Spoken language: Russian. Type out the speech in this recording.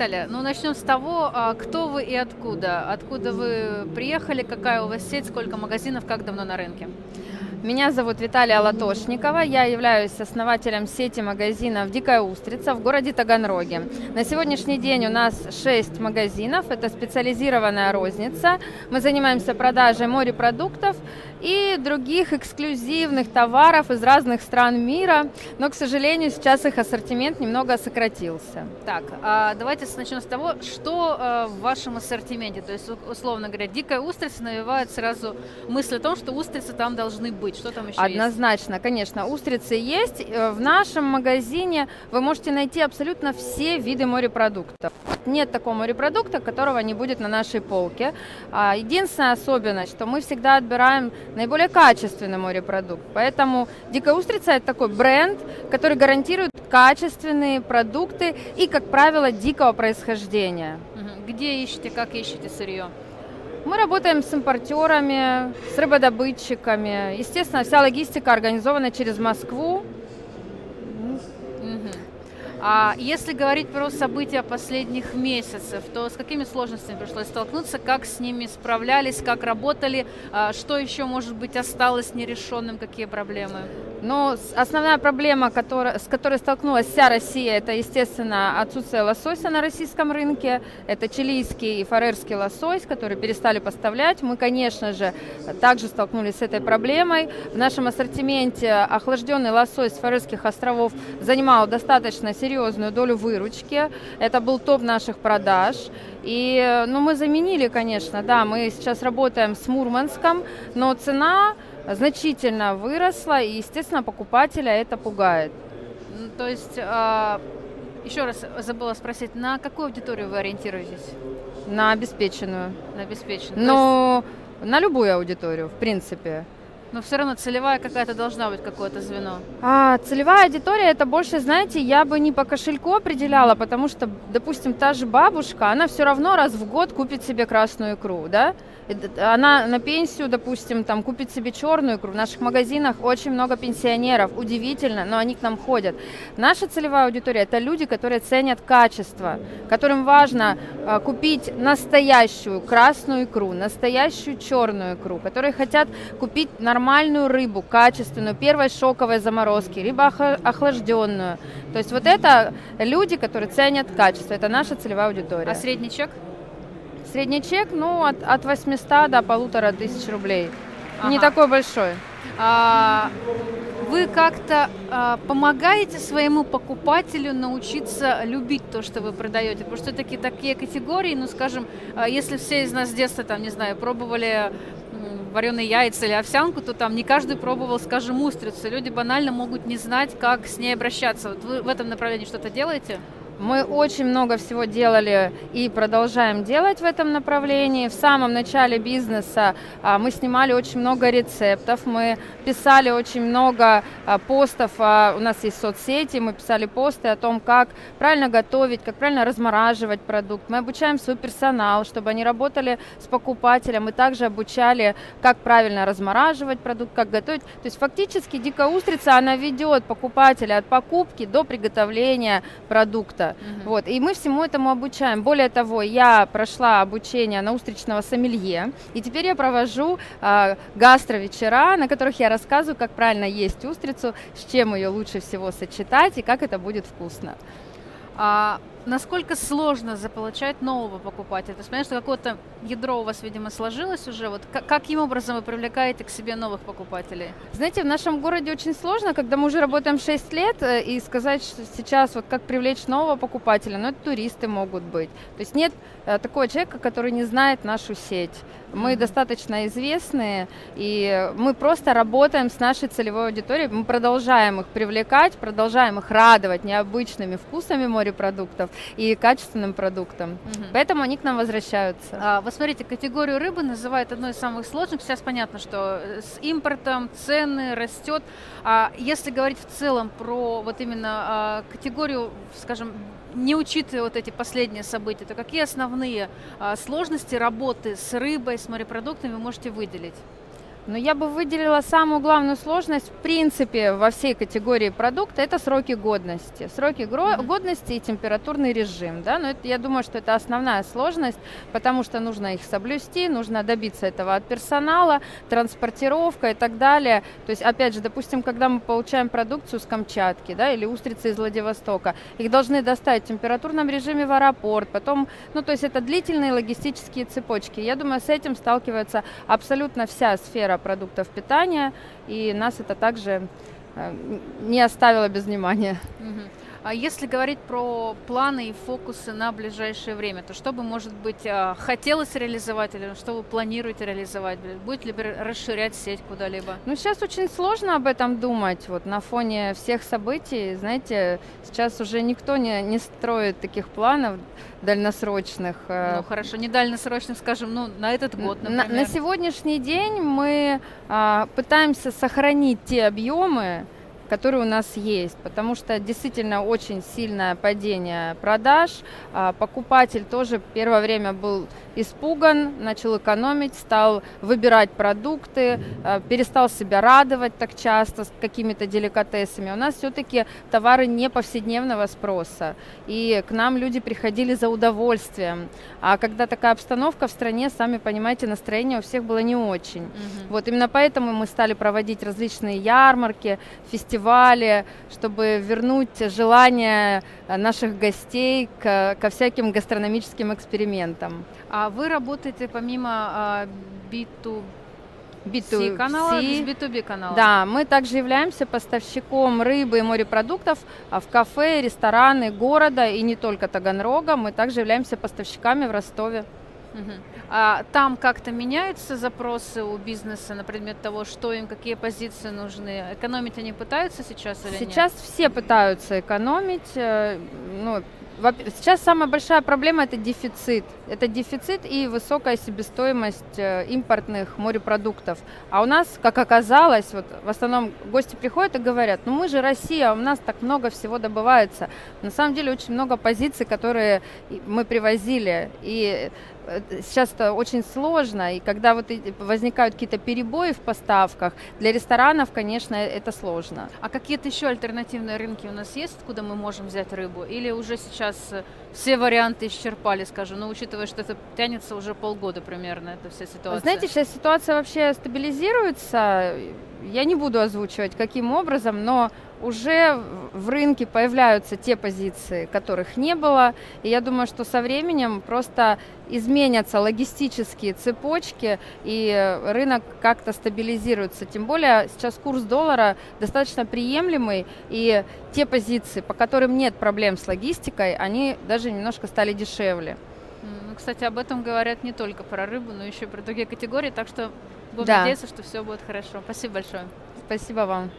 Виталия, ну начнем с того, а, кто вы и откуда. Откуда вы приехали, какая у вас сеть, сколько магазинов, как давно на рынке? Меня зовут Виталия Латошникова, я являюсь основателем сети магазинов «Дикая устрица» в городе Таганроге. На сегодняшний день у нас 6 магазинов, это специализированная розница. Мы занимаемся продажей морепродуктов и других эксклюзивных товаров из разных стран мира, но, к сожалению, сейчас их ассортимент немного сократился. Так, а давайте начнем с того, что э, в вашем ассортименте, то есть, условно говоря, «Дикая устрица» навевает сразу мысль о том, что устрицы там должны быть? Что там еще Однозначно, есть? конечно, устрицы есть. Э, в нашем магазине вы можете найти абсолютно все виды морепродуктов. Нет такого морепродукта, которого не будет на нашей полке. А, единственная особенность, что мы всегда отбираем наиболее качественный морепродукт. Поэтому дикая устрица это такой бренд, который гарантирует качественные продукты и, как правило, дикого происхождения. Где ищете, как ищете сырье? Мы работаем с импортерами, с рыбодобытчиками. Естественно, вся логистика организована через Москву. А если говорить про события последних месяцев, то с какими сложностями пришлось столкнуться, как с ними справлялись, как работали, а что еще, может быть, осталось нерешенным, какие проблемы? Ну, основная проблема, которая, с которой столкнулась вся Россия, это, естественно, отсутствие лосося на российском рынке. Это чилийский и фарерский лосось, которые перестали поставлять. Мы, конечно же, также столкнулись с этой проблемой. В нашем ассортименте охлажденный лосось с Фарерских островов занимал достаточно серьезную долю выручки. Это был топ наших продаж. И, ну, мы заменили, конечно, да, мы сейчас работаем с Мурманском, но цена значительно выросла, и, естественно, покупателя это пугает. То есть, а, еще раз забыла спросить, на какую аудиторию вы ориентируетесь? На обеспеченную. На обеспеченную. Ну, есть... на любую аудиторию, в принципе. Но все равно целевая какая-то должна быть какое-то звено. А, целевая аудитория это больше, знаете, я бы не по кошельку определяла, потому что, допустим, та же бабушка, она все равно раз в год купит себе красную икру, да? Она на пенсию, допустим, там купит себе черную икру. В наших магазинах очень много пенсионеров. Удивительно, но они к нам ходят. Наша целевая аудитория – это люди, которые ценят качество, которым важно э, купить настоящую красную икру, настоящую черную икру, которые хотят купить нормальную рыбу, качественную, первой шоковой заморозки, либо охлажденную. То есть вот это люди, которые ценят качество. Это наша целевая аудитория. А средний чек? Средний чек, ну, от, от 800 до полутора тысяч рублей. Ага. Не такой большой. А, вы как-то а, помогаете своему покупателю научиться любить то, что вы продаете? Потому что такие такие категории, ну, скажем, а, если все из нас с детства, там, не знаю, пробовали вареные яйца или овсянку, то там не каждый пробовал, скажем, устрицу. Люди банально могут не знать, как с ней обращаться. Вот вы в этом направлении что-то делаете? Мы очень много всего делали и продолжаем делать в этом направлении. В самом начале бизнеса а, мы снимали очень много рецептов, мы писали очень много а, постов, а, у нас есть соцсети, мы писали посты о том, как правильно готовить, как правильно размораживать продукт. Мы обучаем свой персонал, чтобы они работали с покупателем. Мы также обучали, как правильно размораживать продукт, как готовить. То есть фактически дикая устрица, она ведет покупателя от покупки до приготовления продукта. Угу. Вот, и мы всему этому обучаем. Более того, я прошла обучение на устричного сомелье, и теперь я провожу э, гастровечера, на которых я рассказываю, как правильно есть устрицу, с чем ее лучше всего сочетать и как это будет вкусно. А насколько сложно заполучать нового покупателя? То есть, понятно, что какое-то ядро у вас, видимо, сложилось уже. Вот как, каким образом вы привлекаете к себе новых покупателей? Знаете, в нашем городе очень сложно, когда мы уже работаем 6 лет, э, и сказать что сейчас, вот как привлечь нового покупателя, ну, это туристы могут быть. То есть нет э, такого человека, который не знает нашу сеть. Мы достаточно известные, и мы просто работаем с нашей целевой аудиторией, мы продолжаем их привлекать, продолжаем их радовать необычными вкусами морепродуктов и качественным продуктом. Угу. Поэтому они к нам возвращаются. А, вы смотрите, категорию рыбы называют одной из самых сложных. Сейчас понятно, что с импортом цены растет. А если говорить в целом про вот именно а, категорию, скажем, не учитывая вот эти последние события, то какие основные а, сложности работы с рыбой, с морепродуктами вы можете выделить? Но я бы выделила самую главную сложность, в принципе, во всей категории продукта, это сроки годности. Сроки mm-hmm. годности и температурный режим. Да? Но это, я думаю, что это основная сложность, потому что нужно их соблюсти, нужно добиться этого от персонала, транспортировка и так далее. То есть, опять же, допустим, когда мы получаем продукцию с Камчатки да, или устрицы из Владивостока, их должны доставить в температурном режиме в аэропорт, потом, ну, то есть это длительные логистические цепочки. Я думаю, с этим сталкивается абсолютно вся сфера продуктов питания, и нас это также э, не оставило без внимания. А если говорить про планы и фокусы на ближайшее время, то что бы, может быть, а, хотелось реализовать или что вы планируете реализовать? Будет ли расширять сеть куда-либо? Ну, сейчас очень сложно об этом думать. Вот на фоне всех событий, знаете, сейчас уже никто не, не строит таких планов дальносрочных. Э. Ну, хорошо, не дальносрочных, скажем, ну, на этот год, например. На, на сегодняшний день мы а, пытаемся сохранить те объемы, которые у нас есть, потому что действительно очень сильное падение продаж. А, покупатель тоже первое время был испуган, начал экономить, стал выбирать продукты, а, перестал себя радовать так часто с какими-то деликатесами. У нас все-таки товары не повседневного спроса, и к нам люди приходили за удовольствием. А когда такая обстановка в стране, сами понимаете, настроение у всех было не очень. Угу. Вот именно поэтому мы стали проводить различные ярмарки, фестивали, фестивале, чтобы вернуть желание э, наших гостей к, ко всяким гастрономическим экспериментам. А вы работаете помимо B2 B2C канала, без B2B канала. Да, мы также являемся поставщиком рыбы и морепродуктов а в кафе, рестораны города и не только Таганрога. Мы также являемся поставщиками в Ростове. А там как-то меняются запросы у бизнеса на предмет того, что им, какие позиции нужны? Экономить они пытаются сейчас или сейчас нет? все пытаются экономить. Э, ну, Сейчас самая большая проблема это дефицит. Это дефицит и высокая себестоимость э, импортных морепродуктов. А у нас, как оказалось, вот в основном гости приходят и говорят, ну мы же Россия, у нас так много всего добывается. На самом деле очень много позиций, которые мы привозили. И сейчас это очень сложно, и когда вот возникают какие-то перебои в поставках, для ресторанов, конечно, это сложно. А какие-то еще альтернативные рынки у нас есть, откуда мы можем взять рыбу? Или уже сейчас э, все варианты исчерпали, скажем, но учитывая, что это тянется уже полгода примерно, эта вся ситуация? Знаете, сейчас ситуация вообще стабилизируется, я не буду озвучивать, каким образом, но уже в рынке появляются те позиции, которых не было. И я думаю, что со временем просто изменятся логистические цепочки, и рынок как-то стабилизируется. Тем более сейчас курс доллара достаточно приемлемый, и те позиции, по которым нет проблем с логистикой, они даже немножко стали дешевле. Ну, кстати, об этом говорят не только про рыбу, но еще и про другие категории, так что будем да. надеяться, что все будет хорошо. Спасибо большое. Спасибо вам.